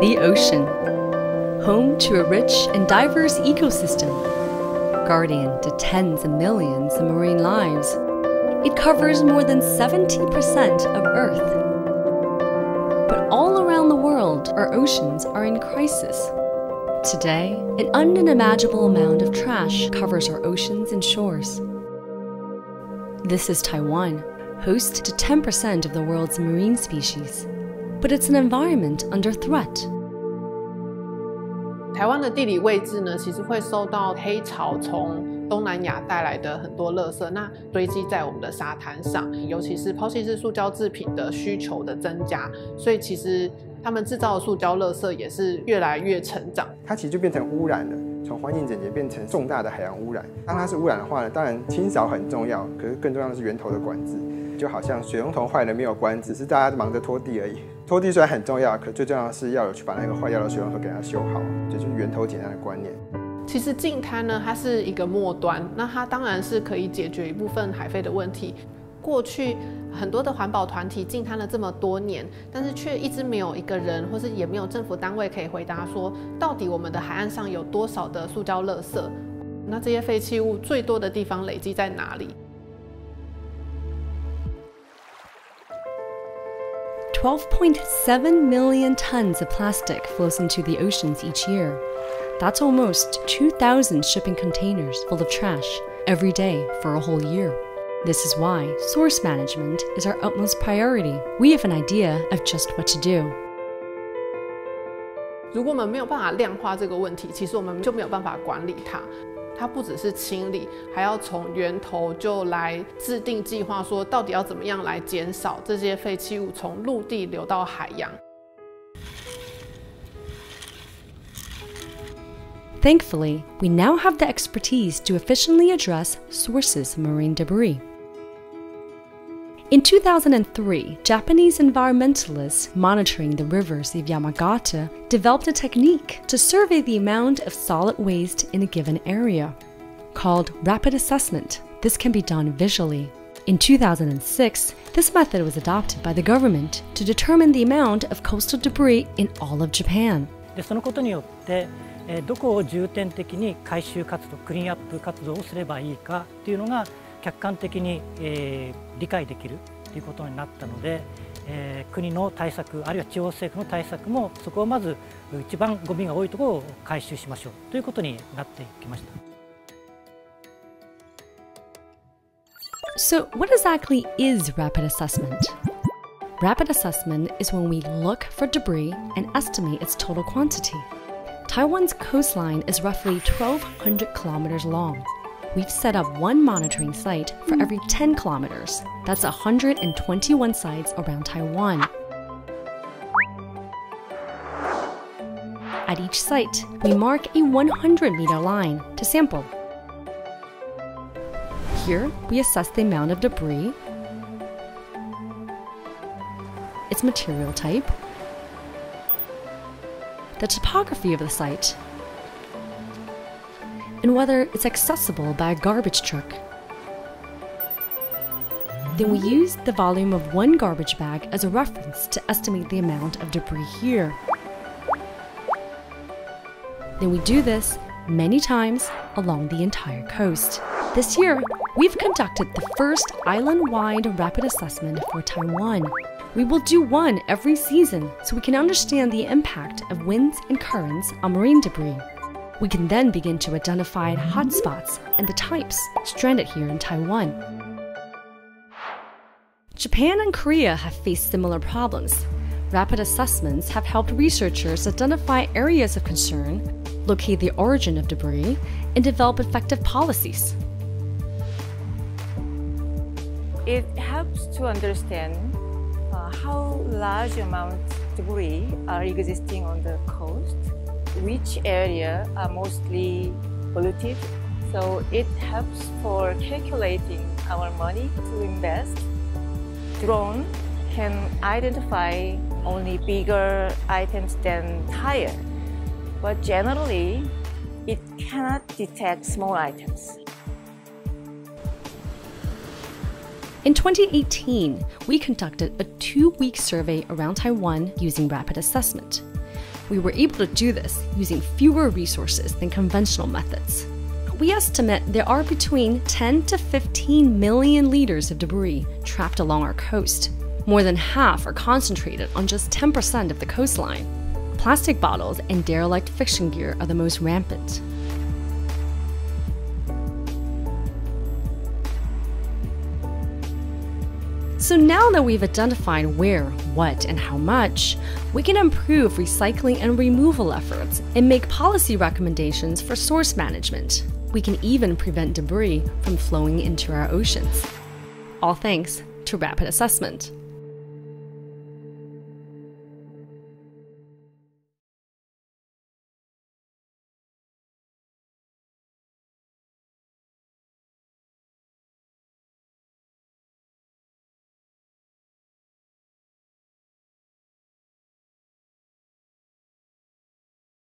The ocean, home to a rich and diverse ecosystem, guardian to tens of millions of marine lives. It covers more than 70% of Earth. But all around the world, our oceans are in crisis. Today, an unimaginable amount of trash covers our oceans and shores. This is Taiwan, host to 10% of the world's marine species, but it's an environment under threat. 台湾的地理位置呢，其实会受到黑潮从东南亚带来的很多垃圾，那堆积在我们的沙滩上，尤其是抛弃式塑胶制品的需求的增加，所以其实他们制造的塑胶垃圾也是越来越成长。它其实就变成污染了，从环境整洁变成重大的海洋污染。当它是污染的话呢，当然清扫很重要，可是更重要的是源头的管制。就好像水龙头坏了没有关，只是大家忙着拖地而已。拖地虽然很重要，可最重要的是要有去把那个坏掉的水龙头给它修好，这就是源头简单的观念。其实净滩呢，它是一个末端，那它当然是可以解决一部分海废的问题。过去很多的环保团体净滩了这么多年，但是却一直没有一个人，或是也没有政府单位可以回答说，到底我们的海岸上有多少的塑胶垃圾？那这些废弃物最多的地方累积在哪里？12.7 million tons of plastic flows into the oceans each year. That's almost 2,000 shipping containers full of trash every day for a whole year. This is why source management is our utmost priority. We have an idea of just what to do. 如果我们没有办法量化这个问题，其实我们就没有办法管理它。 它不只是清理，还要从源头就来制定计划，说到底要怎么样来减少这些废弃物从陆地流到海洋。Thankfully, we now have the expertise to efficiently address sources of marine debris. In 2003, Japanese environmentalists monitoring the rivers of Yamagata developed a technique to survey the amount of solid waste in a given area. Called rapid assessment, this can be done visually. In 2006, this method was adopted by the government to determine the amount of coastal debris in all of Japan. でそのことによってどこを重点的に回収活動クリーンアップ活動をすればいいかというのが 客観的に、えー、理解できるということになったので、えー、国の対策あるいは地方政府の対策もそこをまず一番ゴミが多いところを回収しましょうということになってきました。So, what exactly is rapid assessment? Rapid assessment is when we look for debris and estimate its total quantity. Taiwan's coastline is roughly 1,200 kilometers long. We've set up one monitoring site for every 10 kilometers. That's 121 sites around Taiwan. At each site, we mark a 100 meter line to sample. Here, we assess the amount of debris, its material type, the topography of the site, and whether it's accessible by a garbage truck. Then we use the volume of one garbage bag as a reference to estimate the amount of debris here. Then we do this many times along the entire coast. This year, we've conducted the first island wide rapid assessment for Taiwan. We will do one every season so we can understand the impact of winds and currents on marine debris. We can then begin to identify hotspots and the types stranded here in Taiwan. Japan and Korea have faced similar problems. Rapid assessments have helped researchers identify areas of concern, locate the origin of debris, and develop effective policies. It helps to understand uh, how large amounts of debris are existing on the coast, which area are mostly polluted. So it helps for calculating our money to invest. Drone can identify only bigger items than tire, but generally it cannot detect small items. In 2018, we conducted a two week survey around Taiwan using rapid assessment. We were able to do this using fewer resources than conventional methods. We estimate there are between 10 to 15 million liters of debris trapped along our coast. More than half are concentrated on just 10% of the coastline. Plastic bottles and derelict fishing gear are the most rampant. So now that we've identified where, what, and how much, we can improve recycling and removal efforts and make policy recommendations for source management. We can even prevent debris from flowing into our oceans. All thanks to rapid assessment.